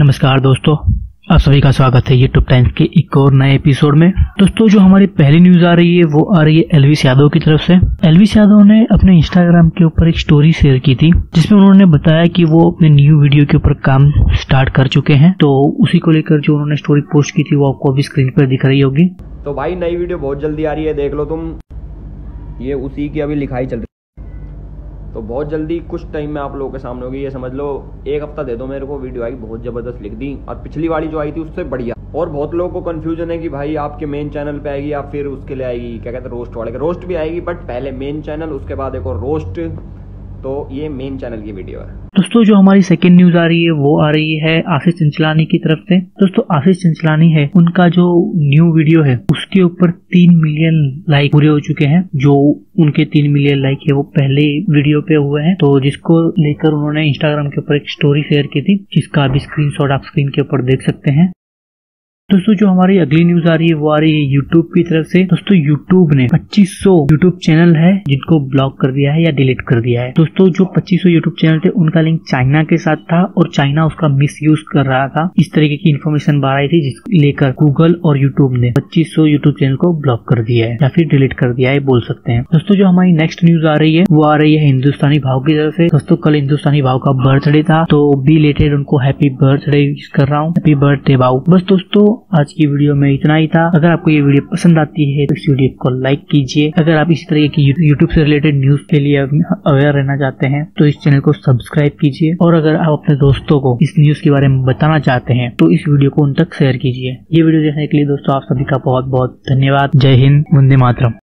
नमस्कार दोस्तों, आप सभी का स्वागत है यूट्यूब टाइम्स के एक और नए एपिसोड में। दोस्तों, जो हमारी पहली न्यूज़ आ रही है, वो आ रही है एलविस यादव की तरफ़ से। एलविस यादव ने अपने इंस्टाग्राम के ऊपर एक स्टोरी शेयर की थी, जिसमें उन्होंने बताया कि वो अपने न्यू वीडियो के ऊपर काम स्टार्ट कर चुके हैं। तो उसी को लेकर जो उन्होंने स्टोरी पोस्ट की थी, वो आपको अभी स्क्रीन पर दिख रही होगी। तो भाई, नई वीडियो बहुत जल्दी आ रही है, देख लो तुम। ये उसी की अभी लिखाई चल रही तो बहुत जल्दी कुछ टाइम में आप लोगों के सामने होगी, ये समझ लो, एक हफ़्ता दे दो मेरे को वीडियो आई, बहुत ज़बरदस्त लिख दी, और पिछली वाली जो आई थी उससे बढ़िया। और बहुत लोगों को कंफ्यूजन है कि भाई आपके मेन चैनल पे आएगी या फिर उसके लिए आएगी, क्या कहते हैं रोस्ट वाले रोस्ट भी आएगी बट पहले मेन चैनल उसके बाद एक और रोस्ट तो ये मेन चैनल की वीडियो है। दोस्तों, जो हमारी सेकेंड न्यूज़ आ रही है, वो आ रही है आशीष चंचलानी की तरफ़ से। दोस्तों, आशीष चंचलानी है। उनका जो न्यू वीडियो है, उसके ऊपर तीन मिलियन लाइक पूरे हो चुके हैं। जो उनके तीन मिलियन लाइक है, वो पहले वीडियो पे हुए हैं। तो जिसको लेकर उन्होंने इंस्टाग्राम के ऊपर एक स्टोरी शेयर की थी, जिसका अभी स्क्रीनशॉट आप स्क्रीन के ऊपर देख सकते हैं। दोस्तों, जो हमारी अगली न्यूज़ आ रही है, वो आ रही है यूट्यूब की तरफ़ से। दोस्तों यूट्यूब ने 2500 यूट्यूब चैनल है, जिनको ब्लॉक कर दिया है या डिलीट कर दिया है। दोस्तों, जो 2500 यूट्यूब चैनल थे, उनका लिंक चाइना के साथ था और चाइना उसका मिस यूज़ कर रहा था। इस तरीके की इन्फॉर्मेशन बाहर आई थी, जिस लेकर गूगल और यूट्यूब ने 2500 यूट्यूब चैनल को ब्लॉक कर दिया है, या फिर डिलीट कर दिया है बोल सकते हैं। दोस्तों, जो हमारी नेक्स्ट न्यूज़ आ रही है, वो आ रही है हिंदुस्तानी भाव की तरफ़ से। दोस्तों, कल हिंदुस्तानी भाव का बर्थडे था तो बी लेटेड उनको हैप्पी बर्थडे कर रहा हूँ। हैप्पी बर्थडे भाव बस दोस्तों आज की वीडियो में इतना ही था। अगर आपको ये वीडियो पसंद आती है तो इस वीडियो को लाइक कीजिए। अगर आप इसी तरह की यूट्यूब से रिलेटेड न्यूज़ के लिए अवेयर रहना चाहते हैं तो इस चैनल को सब्सक्राइब कीजिए। और अगर आप अपने दोस्तों को इस न्यूज़ के बारे में बताना चाहते हैं तो इस वीडियो को उन तक शेयर कीजिए। ये वीडियो देखने के लिए दोस्तों, आप सभी का बहुत बहुत धन्यवाद। जय हिंद, वंदे मातरम।